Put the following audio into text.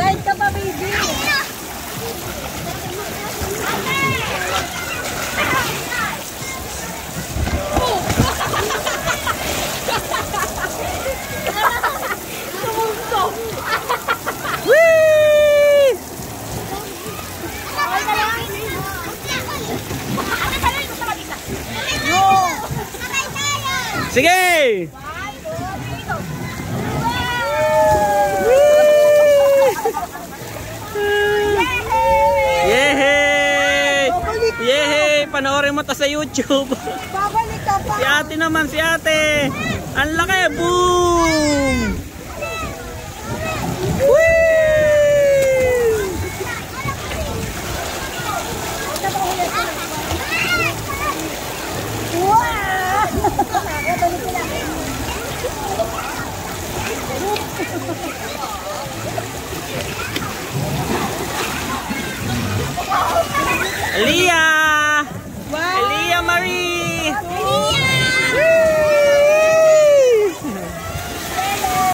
Slide ka pa, baby. Whee! Sige! Panoorin mo to sa YouTube. Babalik ka pa. Si ate naman, si ate. Ang laki, boom! Whee! sorry.